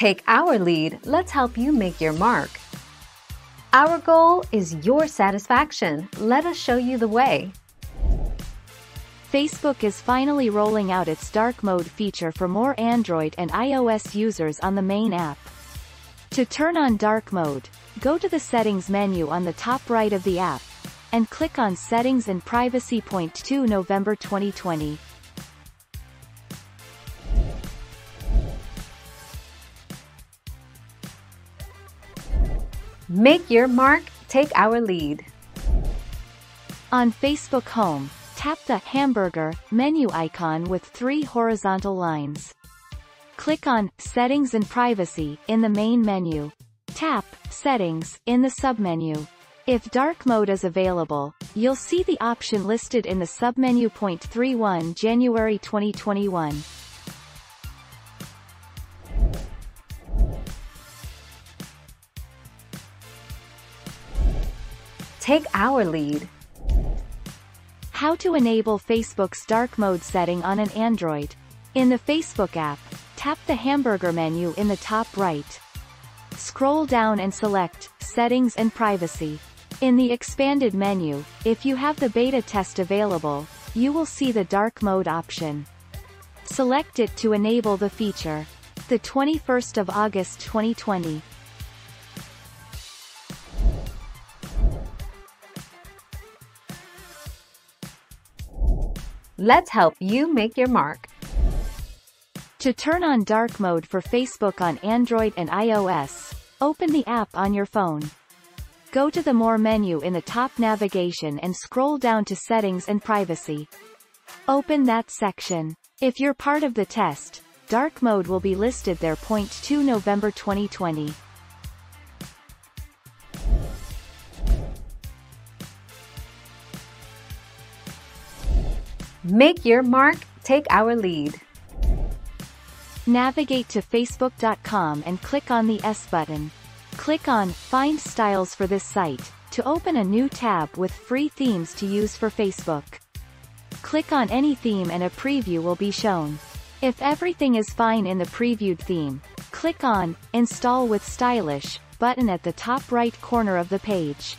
Take our lead, let's help you make your mark. Our goal is your satisfaction. Let us show you the way. Facebook is finally rolling out its dark mode feature for more Android and iOS users on the main app. To turn on dark mode, go to the settings menu on the top right of the app, and click on Settings and Privacy. Point 2 November 2020. Make your mark, take our lead. On Facebook Home, tap the hamburger menu icon with three horizontal lines. Click on Settings and Privacy in the main menu. Tap Settings in the submenu. If dark mode is available, you'll see the option listed in the submenu. Point 31 January 2021. Take our lead. How to enable Facebook's dark mode setting on an Android. In the Facebook app, tap the hamburger menu in the top right. Scroll down and select Settings and Privacy. In the expanded menu, if you have the beta test available, you will see the dark mode option. Select it to enable the feature. The 21st of August 2020. Let's help you make your mark. To turn on dark mode for Facebook on Android and iOS, open the app on your phone. Go to the More menu in the top navigation and scroll down to Settings and Privacy. Open that section. If you're part of the test, dark mode will be listed there. Point 2 November 2020. Make your mark, take our lead. Navigate to facebook.com and click on the S button. Click on Find Styles for this site, to open a new tab with free themes to use for Facebook. Click on any theme and a preview will be shown. If everything is fine in the previewed theme, click on Install with Stylish button at the top right corner of the page.